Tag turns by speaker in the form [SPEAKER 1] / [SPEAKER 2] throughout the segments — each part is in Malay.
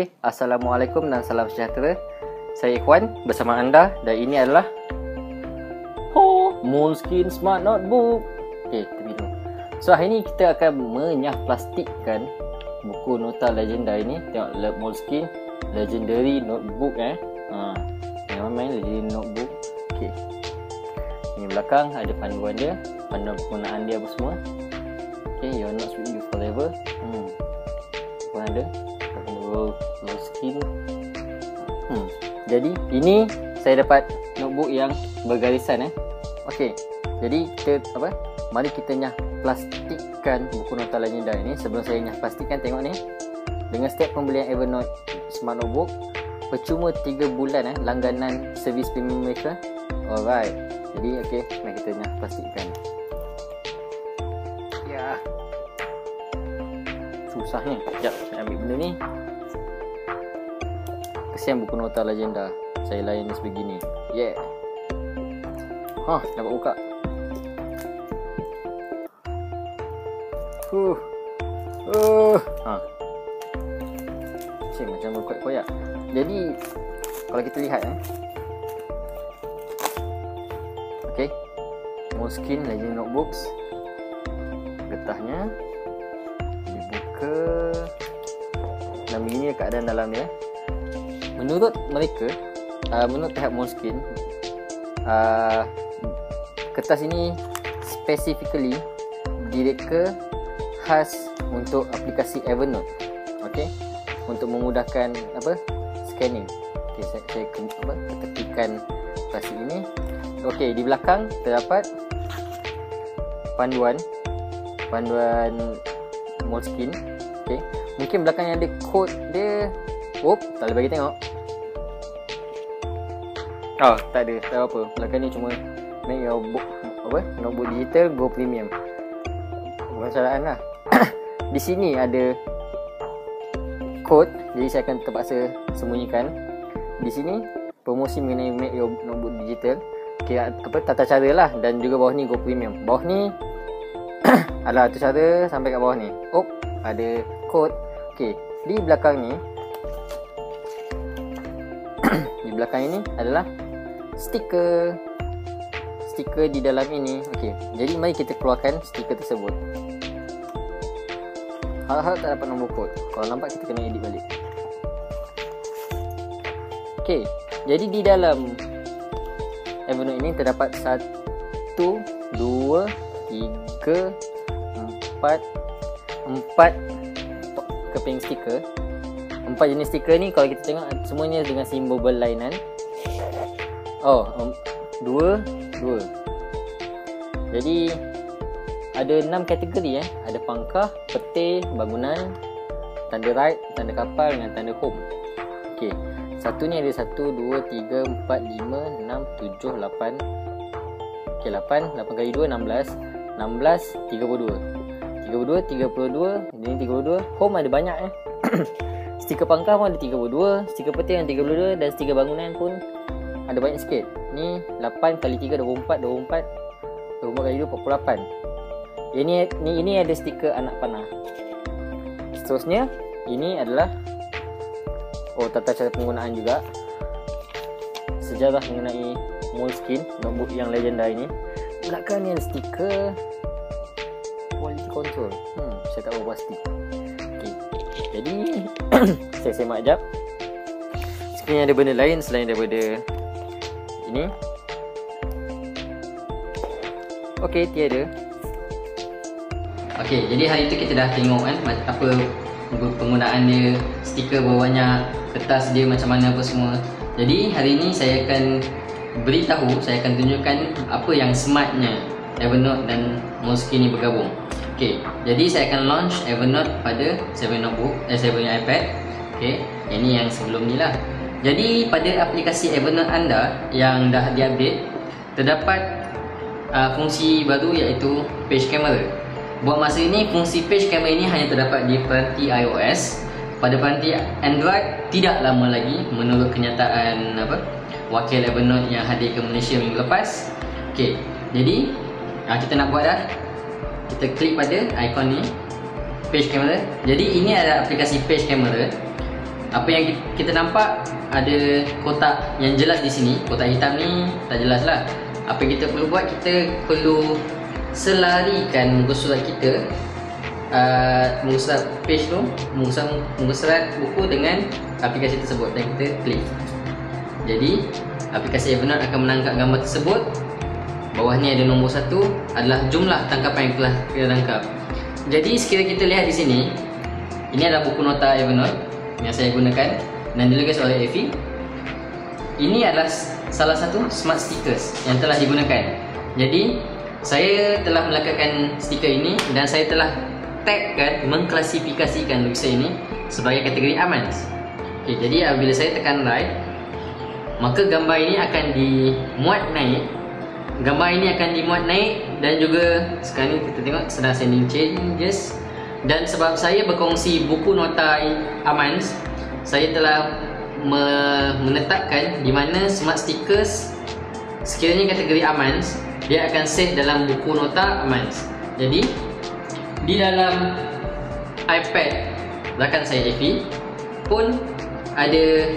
[SPEAKER 1] Okey, Assalamualaikum dan salam sejahtera. Saya Ikhwan bersama anda dan ini adalah Ho Moleskine Smart Notebook. Okey, tepi dulu. So hari ni kita akan menyah plastikkan buku nota legenda ini. Tengok Le Moleskine Legendary Notebook eh. Ha. Yang main Legendary Notebook. Okey. Ini belakang ada panduan dia, panduan penggunaan dia apa semua. Okay, your notes with you forever. Hmm. Apa ada? Low, low skin. Hmm. Jadi ini saya dapat notebook yang bergarisan eh. Okey. Jadi kita apa? Mari kita nyah plastikkan buku nota legenda ini. Sebelum saya nyah plastikkan tengok ni. Dengan setiap pembelian Evernote Smart Notebook percuma 3 bulan eh langganan servis premium mereka. Alright. Jadi okey, mari kita nyah plastikkan. Ya. Susah ni. Sekejap, saya ambil benda ni. Kesian buku nota legenda. Saya layan ni sebegini. Yeah. Ha, dapat buka. Huh. Uh. Ha. Cik, macam berkoyak-koyak. Jadi, kalau kita lihat eh. Okay. Moleskine Legend Notebooks getahnya dibuka dan begini keadaan dalam dia menurut mereka uh, menurut pihak Moleskine uh, kertas ini specifically direka khas untuk aplikasi Evernote. Okey untuk memudahkan apa scanning. Okey saya, saya apa ketikkan plastik ini. Okey di belakang terdapat panduan panduan Moleskine. Okay. mungkin belakang yang ada code dia oh tak boleh bagi tengok oh tak ada tak apa. Belakang ni cuma make your book apa? Notebook digital go premium. Bukan salaan lah. Di sini ada code jadi saya akan terpaksa sembunyikan. Di sini promosi mengenai make your notebook digital. Okay, apa tata cara lah. Dan juga bawah ni go premium. Bawah ni adalah tu cara sampai kat bawah ni. Oh, ada kod. Okey, di belakang ni di belakang ini adalah stiker stiker di dalam ini. Okey, jadi mari kita keluarkan stiker tersebut. Hal-hal tak dapat nombor kod. Kalau nampak kita kena edit balik. Okey, jadi di dalam Evernote ini terdapat satu, dua, tiga, empat empat keping stiker empat jenis stiker ni kalau kita tengok semuanya dengan simbol berlainan oh um, dua dua. Jadi ada enam kategori eh. Ada pangkah peti bangunan tanda ride tanda kapal dengan tanda home. Okey. Satu ni ada satu, dua, tiga, empat, lima, enam, tujuh, lapan. Okey, lapan, lapan kali dua, enam belas. 16, 32 32, 32 Ini 32 Home ada banyak eh. Stiker pangkal pun ada 32 Stiker peti yang 32 Dan stiker bangunan pun Ada banyak sikit. Ni 8 kali 3 24 24 24 kali 2 48 Ini ni ini ada stiker anak panah. Seterusnya Ini adalah Oh tata cara penggunaan juga. Sejarah mengenai Moleskine Notebook yang legenda ini. Belakang ni ada stiker quality control. Hmm, saya tak tahu pasti okay. jadi saya semak sekejap sekiranya ada benda lain selain daripada ini ok tiada. Ok jadi hari tu kita dah tengok kan apa penggunaan dia stiker berapa banyak kertas dia macam mana apa semua. Jadi hari ni saya akan beritahu saya akan tunjukkan apa yang smartnya Evernote dan Moleskine ni bergabung. Okay, jadi saya akan launch Evernote pada 7 Notebook, eh 7 iPad. Okay, ini yang sebelum ni lah Jadi pada aplikasi Evernote anda yang dah diupdate Terdapat uh, fungsi baru iaitu Page Camera. Buat masa ini, fungsi Page Camera ini hanya terdapat di peranti iOS. Pada peranti Android, tidak lama lagi menurut kenyataan apa Wakil Evernote yang hadir ke Malaysia minggu lepas. Okay, jadi uh, kita nak buat dah. Kita klik pada ikon ni page camera. Jadi ini ada aplikasi page camera. Apa yang kita nampak ada kotak yang jelas di sini. Kotak hitam ni tak jelas lah. Apa kita perlu buat kita perlu selarikan muka surat kita uh, muka surat page tu muka surat, muka surat buku dengan aplikasi tersebut. Dan kita klik jadi aplikasi Evernote akan menangkap gambar tersebut. Bawah ni ada nombor satu adalah jumlah tangkapan yang telah kita tangkap. Jadi sekiranya kita lihat di sini ini adalah buku nota Evernote yang saya gunakan dan dilukis oleh Evi. Ini adalah salah satu smart stickers yang telah digunakan. Jadi, saya telah melakukan stiker ini dan saya telah tagkan, mengklasifikasikan lukisan ini sebagai kategori aman. Okay, jadi apabila saya tekan right, maka gambar ini akan dimuat naik. Gambar ini akan dimuat naik dan juga sekarang ini kita tengok sedang sending changes dan sebab saya berkongsi buku nota Amans saya telah menetapkan di mana smart stickers sekiranya kategori Amans dia akan save dalam buku nota Amans. Jadi di dalam iPad rakan saya Efi pun ada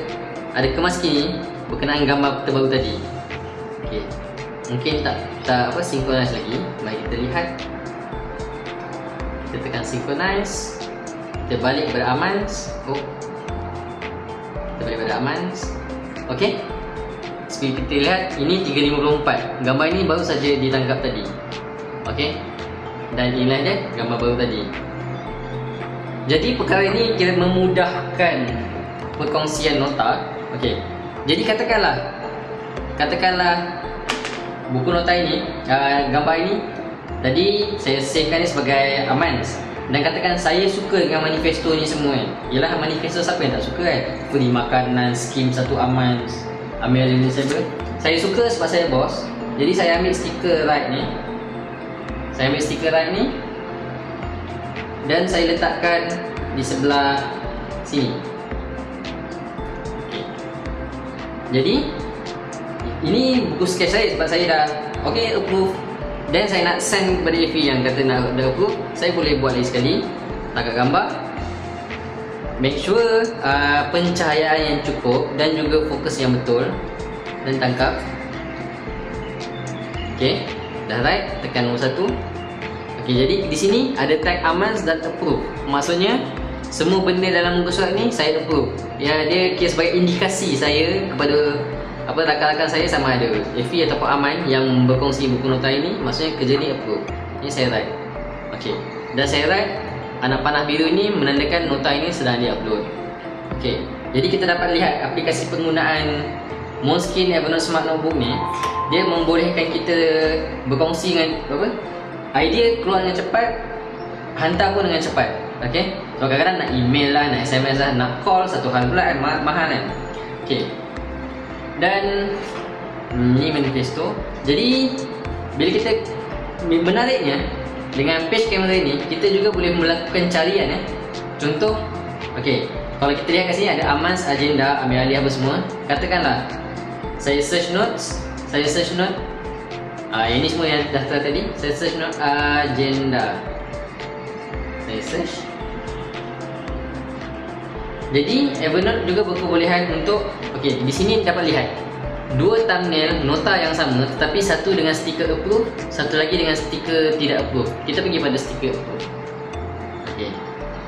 [SPEAKER 1] ada kemas kini berkenaan gambar terbaru tadi. Okay. mungkin tak tak apa sinkronis lagi. Mari kita lihat. Kita tekan synchronize. Kita balik aman oh. Kepada aman. Ok seperti kita lihat ini 354 gambar ini baru saja ditangkap tadi. Ok dan inilah dia gambar baru tadi. Jadi perkara ini kira memudahkan perkongsian nota ok jadi katakanlah katakanlah buku nota ini uh, gambar ini Tadi saya savekan ni sebagai aman Dan katakan saya suka dengan manifesto ni semua kan Yelah manifesto siapa yang tak suka kan Free makanan, skim satu aman. Ambil ada saya Saya suka sebab saya bos Jadi saya ambil stiker right ni. Saya ambil stiker right ni. Dan saya letakkan di sebelah sini. Jadi Ini buku sketch saya sebab saya dah Okay approve dan saya nak send kepada AV yang kata nak dah approve Saya boleh buat lagi sekali. Tangkap gambar. Make sure uh, pencahayaan yang cukup Dan juga fokus yang betul. Dan tangkap. Okay. Dah right. Tekan nombor satu. Okay jadi di sini ada tag Amans dan approve. Maksudnya Semua benda dalam muka surat ni saya approve. Ya dia kira sebagai indikasi saya kepada apa rakan-rakan saya sama ada Efi ataupun Aman yang berkongsi buku nota ini. Maksudnya kerja ni approve. Ini saya write. Ok dan saya write anak panah biru ini menandakan nota ini sedang di upload jadi kita dapat lihat aplikasi penggunaan Moleskine Evernote Smart Notebook ni. Dia membolehkan kita berkongsi dengan apa? Idea keluar dengan cepat hantar pun dengan cepat. Ok so kadang-kadang nak email lah nak SMS lah nak call satu hal pula kan mahal kan. Ok dan hmm, ni manifesto. Jadi bila kita menariknya dengan page kamera ini kita juga boleh melakukan carian ya. contoh ok kalau kita lihat kat sini ada amans agenda ambil alih apa semua. Katakanlah saya search notes saya search note uh, ini semua yang dah tadi. Saya search note agenda saya search jadi Evernote juga berkebolehan untuk okey di sini dapat lihat dua thumbnail nota yang sama tetapi satu dengan stiker approve, satu lagi dengan stiker tidak approve. Kita pergi pada stiker approve. Okey.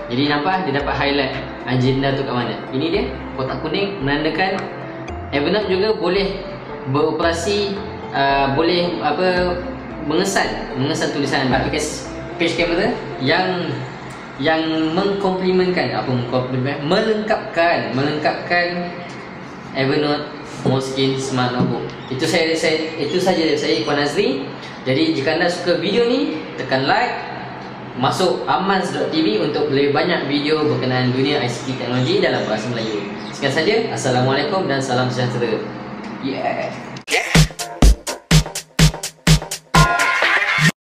[SPEAKER 1] Jadi nampak dia dapat highlight agenda tu kat mana. Ini dia kotak kuning menandakan Evernote juga boleh beroperasi uh, boleh apa mengesan mengesan tulisan aplikasi page camera yang yang mengkomplimentkan apa mengkomplimentkan melengkapkan melengkapkan Evernote Moleskine Smart Notebook. Itu saya saya itu saja saya Ikhwan Azri. Jadi jika anda suka video ni tekan like masuk amans.tv untuk lebih banyak video berkenaan dunia ICT teknologi dalam bahasa Melayu. Sekian saja. Assalamualaikum dan salam sejahtera. Yeah.